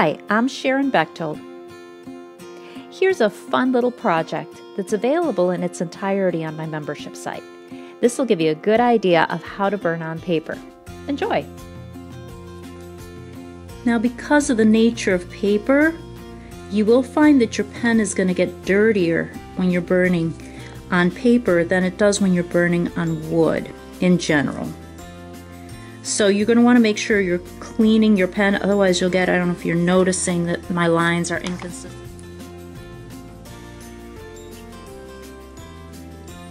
Hi, I'm Sharon Bechtold. Here's a fun little project that's available in its entirety on my membership site. This will give you a good idea of how to burn on paper. Enjoy! Now because of the nature of paper, you will find that your pen is going to get dirtier when you're burning on paper than it does when you're burning on wood in general. So you're going to want to make sure you're cleaning your pen, otherwise you'll get, I don't know if you're noticing that my lines are inconsistent.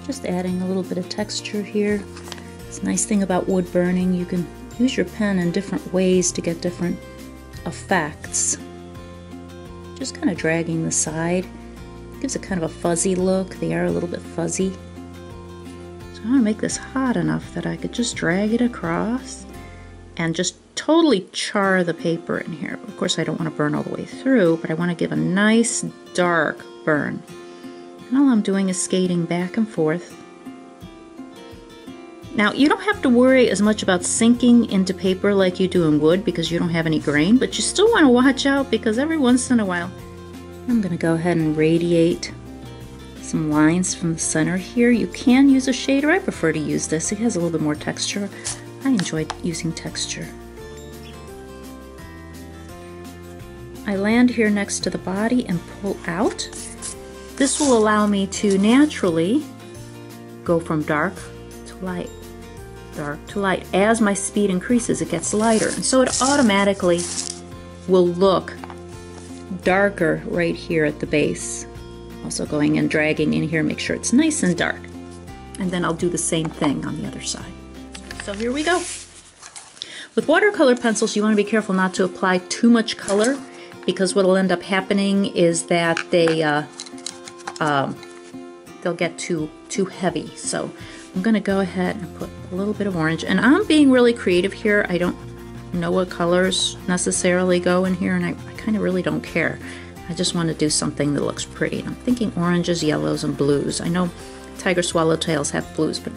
Just adding a little bit of texture here. It's a nice thing about wood burning, you can use your pen in different ways to get different effects. Just kind of dragging the side. Gives it kind of a fuzzy look. They are a little bit fuzzy. So I want to make this hot enough that I could just drag it across and just totally char the paper in here. Of course, I don't want to burn all the way through, but I want to give a nice dark burn. And all I'm doing is skating back and forth. Now, you don't have to worry as much about sinking into paper like you do in wood because you don't have any grain, but you still want to watch out because every once in a while, I'm going to go ahead and radiate some lines from the center here. You can use a shader. I prefer to use this. It has a little bit more texture. I enjoy using texture. I land here next to the body and pull out. This will allow me to naturally go from dark to light, dark to light. As my speed increases, it gets lighter. And so it automatically will look darker right here at the base. Also going and dragging in here, make sure it's nice and dark. And then I'll do the same thing on the other side. So here we go. With watercolor pencils, you want to be careful not to apply too much color because what will end up happening is that they uh, um, they'll get too too heavy. So I'm going to go ahead and put a little bit of orange. And I'm being really creative here. I don't know what colors necessarily go in here, and I, I kind of really don't care. I just want to do something that looks pretty. And I'm thinking oranges, yellows, and blues. I know tiger swallowtails have blues, but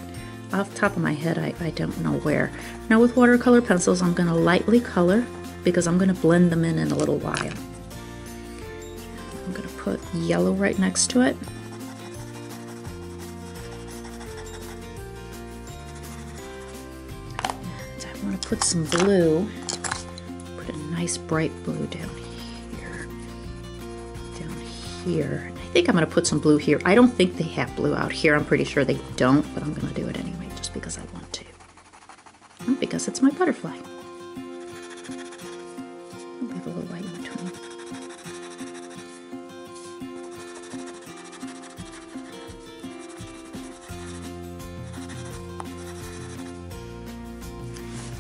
off top of my head, I, I don't know where. Now with watercolor pencils, I'm going to lightly color because I'm going to blend them in in a little while. I'm going to put yellow right next to it. And I want to put some blue. Put a nice bright blue down here. Down here. I think I'm going to put some blue here. I don't think they have blue out here. I'm pretty sure they don't, but I'm going to do it anyway just because I want to. And because it's my butterfly.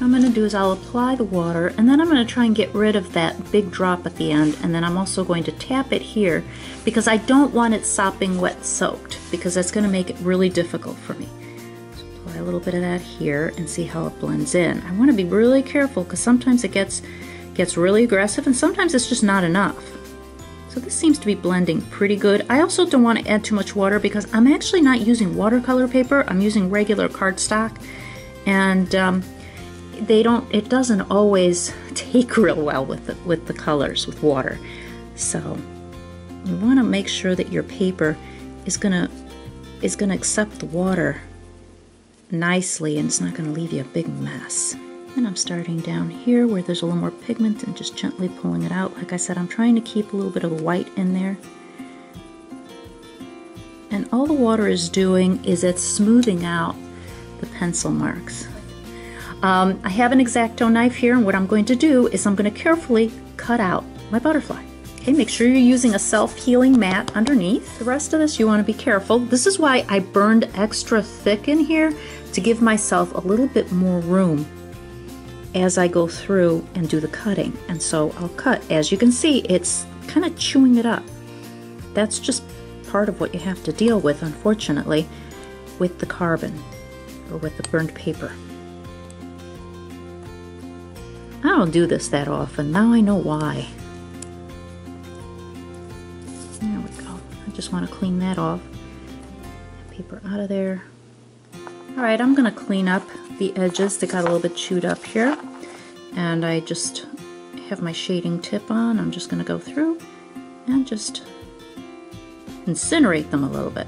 I'm going to do is I'll apply the water and then I'm going to try and get rid of that big drop at the end and then I'm also going to tap it here because I don't want it sopping wet soaked because that's going to make it really difficult for me. So apply a little bit of that here and see how it blends in. I want to be really careful because sometimes it gets gets really aggressive and sometimes it's just not enough. So this seems to be blending pretty good. I also don't want to add too much water because I'm actually not using watercolor paper. I'm using regular cardstock and um, they don't it doesn't always take real well with the, with the colors with water. So you want to make sure that your paper is gonna is gonna accept the water nicely and it's not gonna leave you a big mess. And I'm starting down here where there's a little more pigment and just gently pulling it out. Like I said I'm trying to keep a little bit of white in there. And all the water is doing is it's smoothing out the pencil marks um, I have an X-Acto knife here and what I'm going to do is I'm going to carefully cut out my butterfly. Okay, make sure you're using a self-healing mat underneath. The rest of this you want to be careful. This is why I burned extra thick in here to give myself a little bit more room as I go through and do the cutting. And so I'll cut. As you can see, it's kind of chewing it up. That's just part of what you have to deal with, unfortunately, with the carbon or with the burned paper. I don't do this that often. Now I know why. There we go. I just want to clean that off. Paper out of there. Alright, I'm going to clean up the edges. They got a little bit chewed up here. And I just have my shading tip on, I'm just going to go through and just incinerate them a little bit.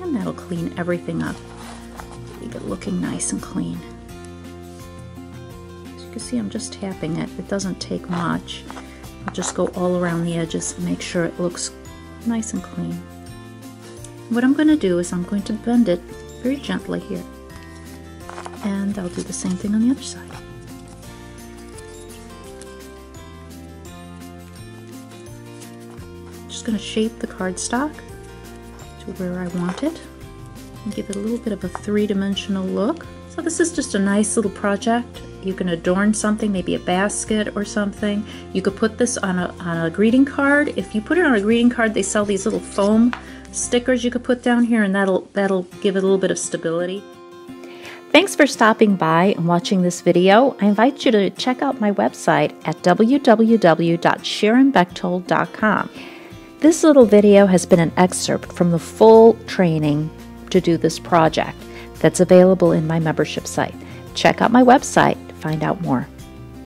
And that'll clean everything up. Leave it looking nice and clean. You see, I'm just tapping it. It doesn't take much. I'll just go all around the edges and make sure it looks nice and clean. What I'm going to do is I'm going to bend it very gently here. And I'll do the same thing on the other side. Just going to shape the cardstock to where I want it and give it a little bit of a three-dimensional look. So this is just a nice little project. You can adorn something, maybe a basket or something. You could put this on a, on a greeting card. If you put it on a greeting card, they sell these little foam stickers you could put down here and that'll, that'll give it a little bit of stability. Thanks for stopping by and watching this video. I invite you to check out my website at www.sharonbechtold.com. This little video has been an excerpt from the full training to do this project that's available in my membership site. Check out my website to find out more.